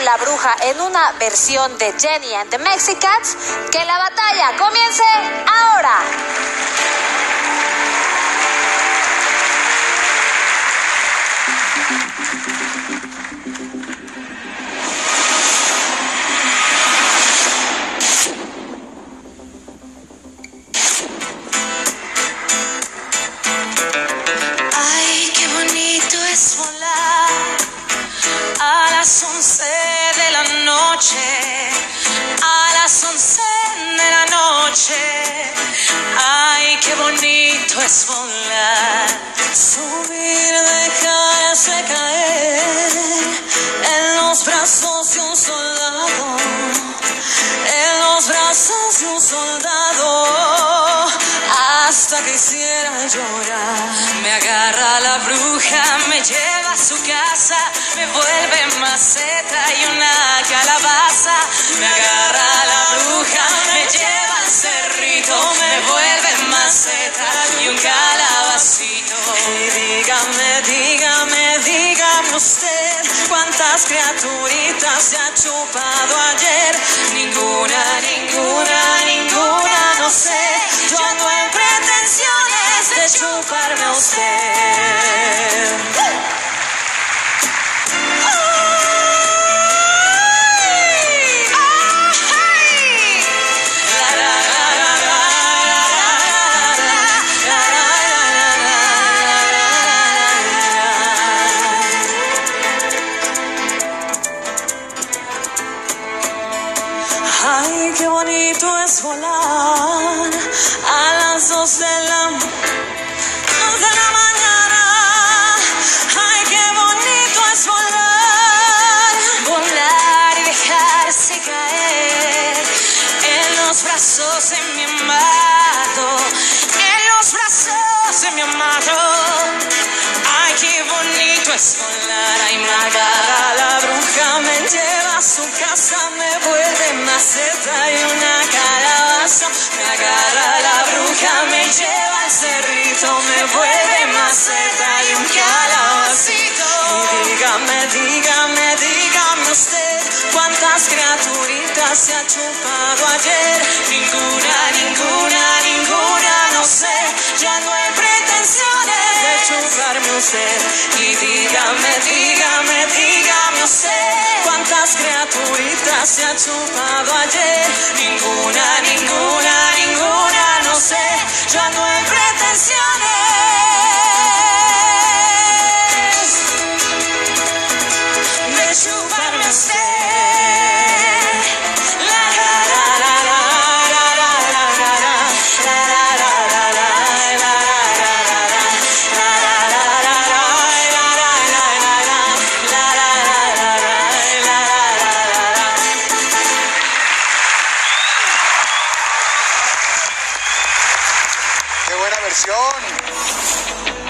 La Bruja en una versión de Jenny and the Mexicats. Que la batalla comience ahora. Qué bonito es volar, subir, dejarse caer en los brazos de un soldado, en los brazos de un soldado, hasta que hiciera llorar. Me agarra la bruja, me lleva a su casa, me vuelve maceta y una cuántas criaturitas se ha chupado ayer. Ninguna, ninguna, Ay, qué bonito es volar a las dos de la, dos de la mañana. Ay, qué bonito es volar, volar y dejarse caer en los brazos de mi amado, en los brazos de mi amado. Ay, qué bonito es volar, ay, se ha chupado ayer. Ninguna, ninguna, ninguna, no sé, ya no hay pretensiones de chuparme usted. Y dígame, dígame, dígame usted, cuántas criaturitas se ha chupado ayer. Ninguna, ninguna, diversión.